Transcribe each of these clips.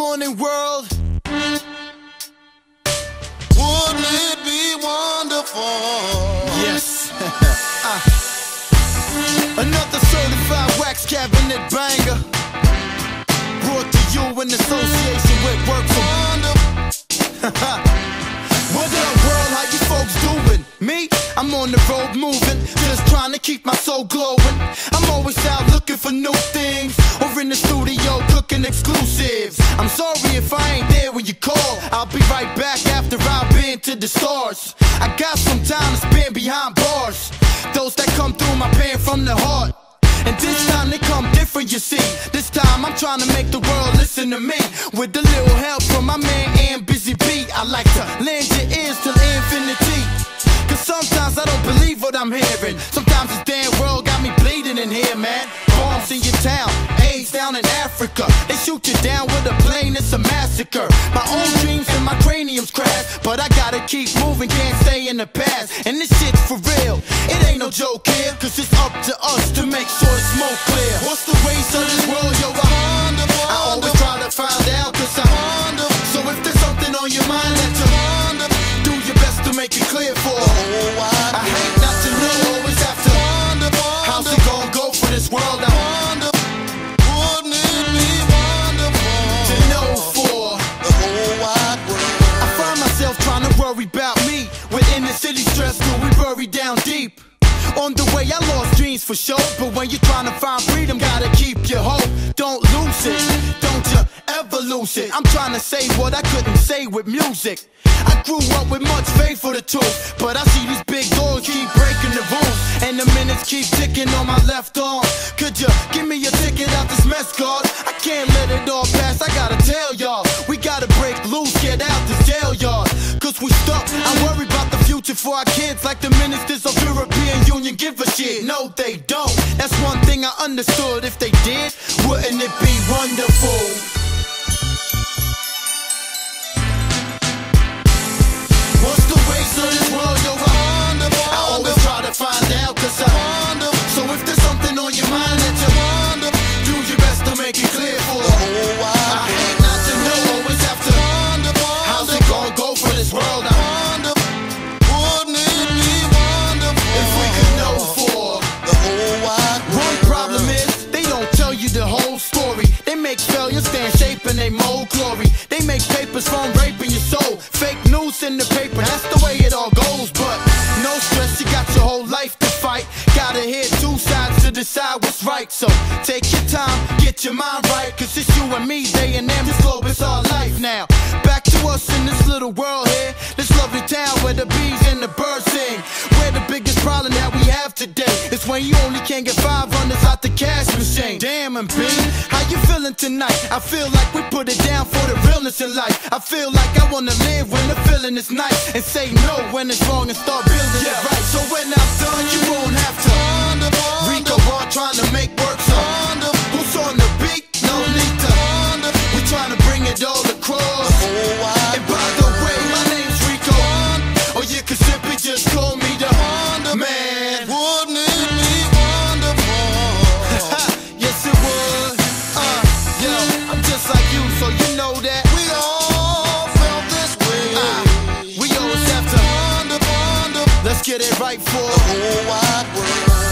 morning world. Wouldn't it be wonderful? Yes. uh, another certified wax cabinet banger. Brought to you in association with Work for What on the road moving, just trying to keep my soul glowing. I'm always out looking for new things, or in the studio cooking exclusives. I'm sorry if I ain't there when you call. I'll be right back after I've been to the stars. I got some time to spend behind bars. Those that come through my pen from the heart. And this time they come different, you see. This time I'm trying to make the world listen to me. With a little help from my man I'm hearing. Sometimes this damn world got me bleeding in here, man. Bombs in your town, AIDS down in Africa. They shoot you down with a plane, it's a massacre. My own dreams and my cranium's crash. But I gotta keep moving, can't stay in the past. And this shit's for real. It ain't no joke here, cause it's up to us to make sure the smoke clear. What's the waste of this world, yo? I wonder, I always try to find out, cause I wonder. So if there's something on your mind that you wonder, do your best to make it clear for stress, till we bury down deep. On the way, I lost dreams for sure. But when you're trying to find freedom, gotta keep your hope. Don't lose it. Don't you ever lose it. I'm trying to say what I couldn't say with music. I grew up with much faith for the truth. But I see these big doors keep breaking the rules. And the minutes keep ticking on my left arm. Could you give me a ticket out this mess guard? I can't let it all pass. I like the ministers of European Union give a shit. No, they don't. That's one thing I understood. If they did, wouldn't it be wonderful? Failure stand shape they mold glory. They make papers from raping your soul. Fake news in the paper, that's the way it all goes. But no stress, you got your whole life to fight. Gotta hear two sides to decide what's right. So take your time, get your mind right. Cause it's you and me, they and them. This globe is our life now. Back to us in this little world here. This lovely town where the bees and the birds sing. Where the biggest problem that we have today is when you only can get five hundreds out the cash machine. Damn, Embee, how you feeling tonight? I feel like we put it down for the realness in life. I feel like I wanna live when the feeling is nice and say no when it's wrong and start building it right. Get it right for the whole wide world.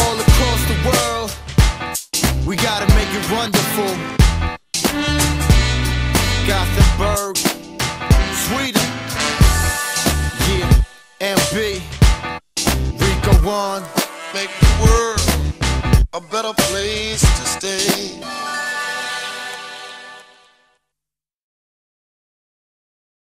all across the world. We gotta make it wonderful. Gothenburg, Sweden. Yeah, Embee, Rico One. Make the world a better place to stay.